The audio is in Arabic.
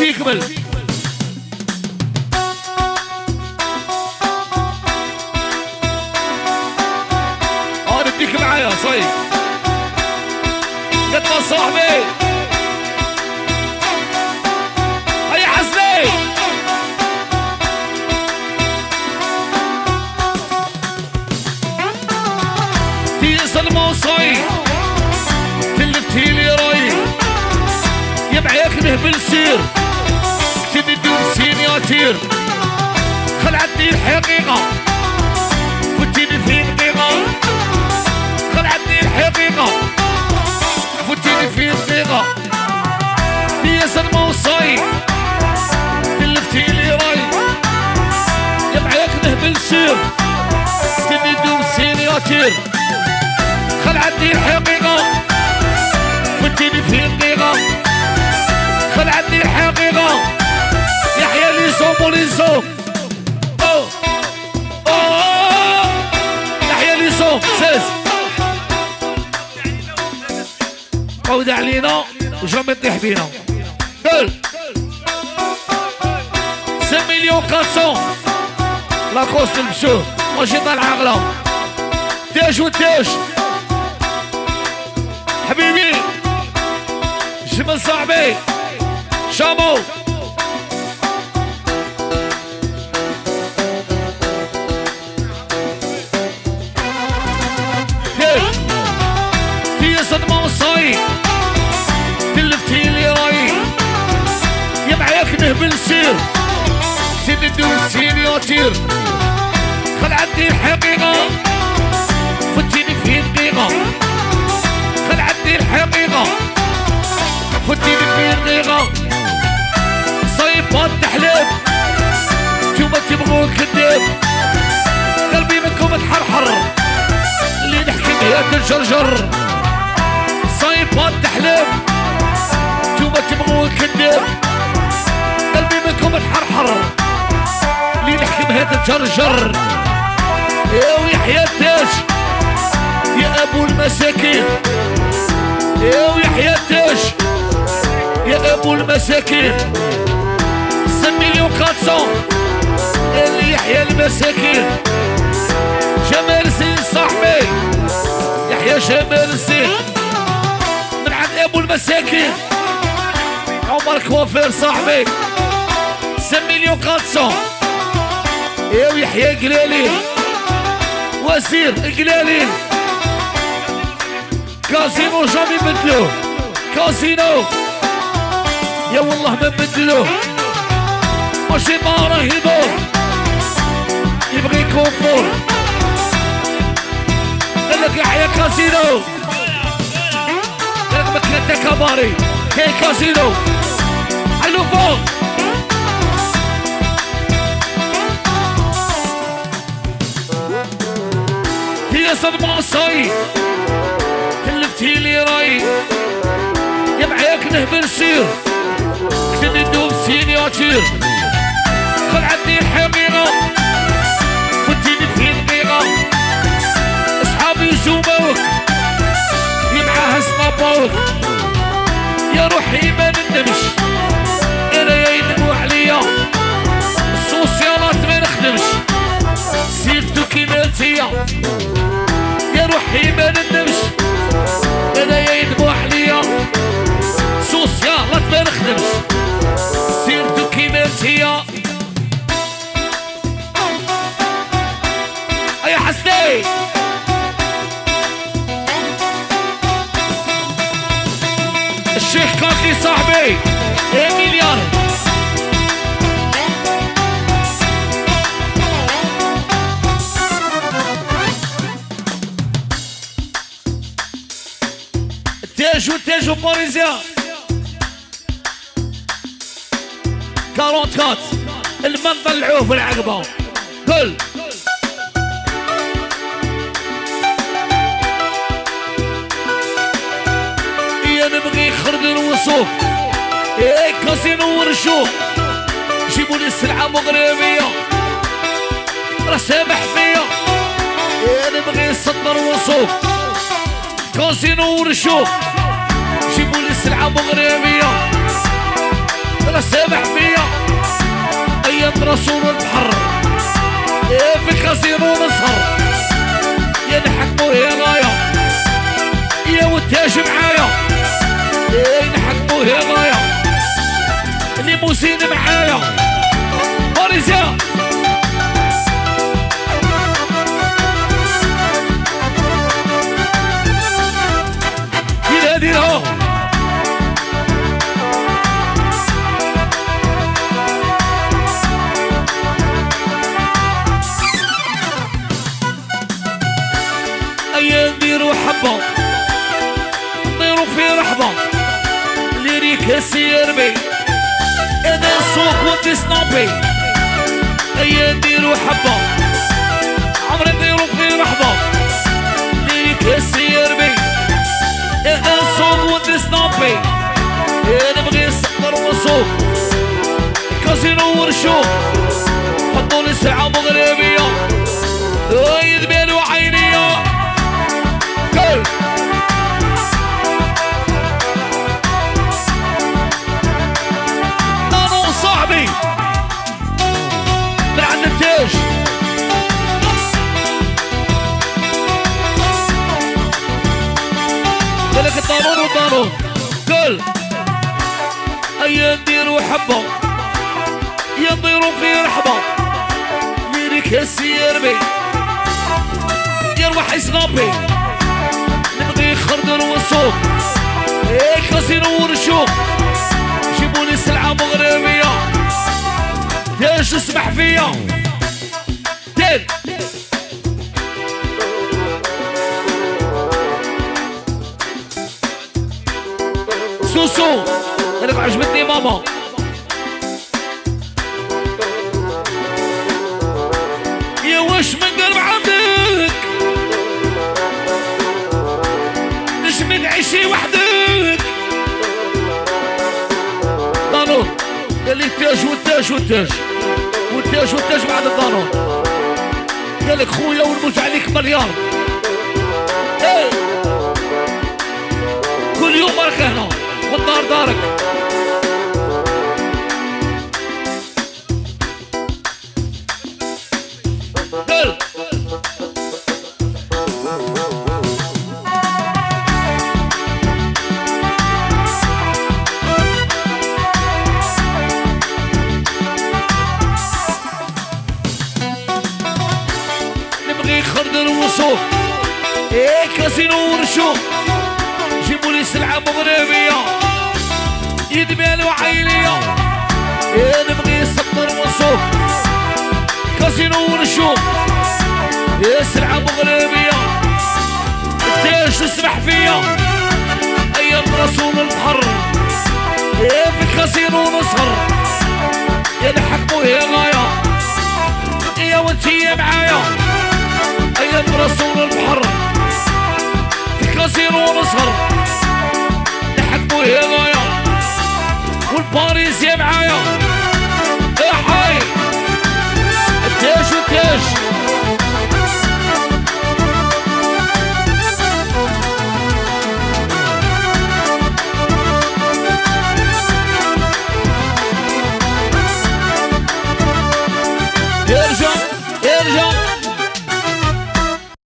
واش سير كتب بدون سينياتير خلعتني الحقيقة فتيني في دقيقة خلعتني الحقيقة يحيى لي زوم ولي زوم. يحيى لي زوم سيس عود علينا وجامي تطيح بينا قول سي مليون كاتسون لاكوست المشوه ماشي طالع عقله. تاج وتاج حبيبي. جمل صاحبي شامو في صدمة يا سير. سيدي دون سينياتير خلعتني الحقيقة فتيني في دقيقة. خلعتني الحقيقة فتيني في دقيقة. صيفات تحليب نتوما تبغوا كذاب قلبي منكم تحرحر اللي نحكي بها تنجرجر صيفات تحليب نتوما تبغوا كذاب قلبي منكم تحرحر بها تنجرجر يا ويحيى التاج يا أبو المساكين. يا ويحيى التاج يا أبو المساكين. 5 مليون 400 اللي يحيى المساكين. جمال الزين صاحبي يحيى جمال الزين من عند أبو المساكين. عمر كوافير صاحبي. 5 مليون 400 يا ويحيى قلالين وزير قلالين كازينو جامي بدلوه كازينو. يا والله ما بدلوه ماشي ما راه يدور يبغي كونفور قال لك يحيى كازينو. رقم ثلاثة كباري. كاين كازينو. علو فوق. صدمة صاي كلفتي لي راي. يا معاك نهبل سير. كتب ندوب سينياتير خلعتني الحقيقة فتيني في دقيقة اصحابي يزوموك. يا معاها صنابوك يا روحي ما نندمش ما ما نخدمش سيرتو كيما انتيا يا حسني. الشيخ كاكي صاحبي يا مليار تاجو باريزيان 44 المن طلعوه في العقبه كل يا نبغي خرج الوصوف إيه كازينو ورشوف جيبوا لي السلعة مغربية. راه سامح فيا. يا نبغي صدر وصوف كازينو ورشوف سلعة غريبية أنا سامح فيا. أيام رسول البحر إيه في خزير ونسهر. يا نحكمو يا غاية. يا وتاج معايا. إيه نحكمو يا غاية. اللي معايا. حبه نديرو في رحبة. ليريك سيربي أنا سوق وانت سنابي. أيام نديرو حبة. عمري نديرو في رحبة. ليريك سيربي أنا سوق وانت سنابي. أنا بغي نسكر ونسوق كازينو ورشوق حطولي ساعة مغربيه نانو صاحبي. من عند التاج لك الطارون والطارون كل أيام نديرو حبه يطيروا في رحبه ليريك السيربي يروح يسنابي جيبوا لي سلعة مغربية. ليش تسمح فيا. دير. سوسو أنا عجبتني ماما. يا وش قال لي التاج والتاج والتاج والتاج والتاج بعد الدانون قال لك خويا ونموت عليك مليار. إيه. كل يوم راك هنا. والدار دارك. خردل وصوف إيه كاسينو ورشوق جيبوا لي سلعة مغربية. يدمال وعينية. إيه نبغي سطر وصوف كاسينو ورشوق إيه سلعة مغربية. التاج تسمح فيا؟ أيام رسول البحر إيه في كاسينو نسهر. يا نحكمو هي غاية. يا وانتي معايا. أيام رسول البحر في نسهر نحكمو هي غاية. والباريس